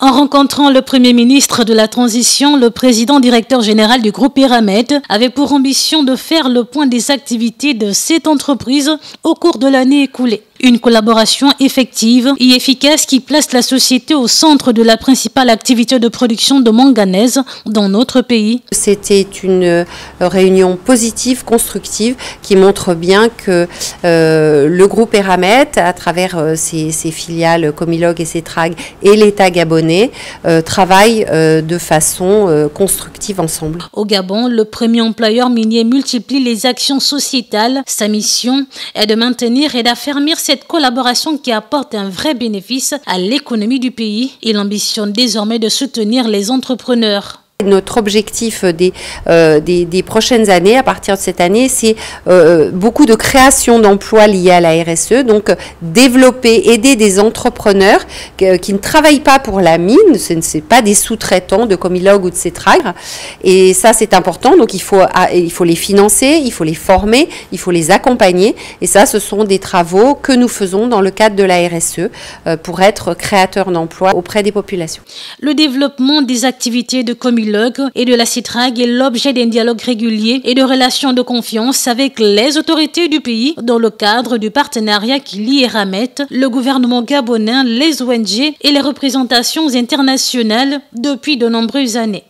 En rencontrant le Premier ministre de la Transition, le président directeur général du groupe Eramet avait pour ambition de faire le point des activités de cette entreprise au cours de l'année écoulée. Une collaboration effective et efficace qui place la société au centre de la principale activité de production de manganèse dans notre pays. C'était une euh, réunion positive, constructive, qui montre bien que euh, le groupe Eramet, à travers euh, ses, filiales Comilog et Cetrag et l'État gabonais, travaillent de façon constructive ensemble. Au Gabon, le premier employeur minier multiplie les actions sociétales. Sa mission est de maintenir et d'affermir cette collaboration qui apporte un vrai bénéfice à l'économie du pays. Il ambitionne désormais de soutenir les entrepreneurs. Notre objectif des, euh, des, des, prochaines années, à partir de cette année, c'est euh, beaucoup de création d'emplois liés à la RSE, donc développer, aider des entrepreneurs qui ne travaillent pas pour la mine, ce ne pas des sous-traitants de Comilog ou de Cetrag, et ça c'est important, donc il faut, ah, il faut les financer, il faut les former, il faut les accompagner, et ça ce sont des travaux que nous faisons dans le cadre de la RSE euh, pour être créateurs d'emplois auprès des populations. Le développement des activités de Comilog et de la CITRAG est l'objet d'un dialogue régulier et de relations de confiance avec les autorités du pays dans le cadre du partenariat qui lie Eramet, le gouvernement gabonais, les ONG et les représentations internationales depuis de nombreuses années.